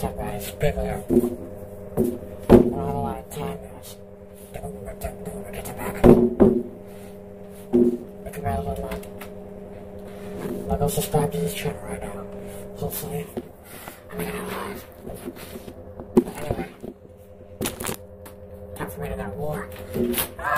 it's big there. I don't have a lot of time, guys. We'll get back. Look at my little map. I'll go subscribe to this channel right now. Hopefully, I'm gonna have live. But anyway, time for me to go to war. Ah!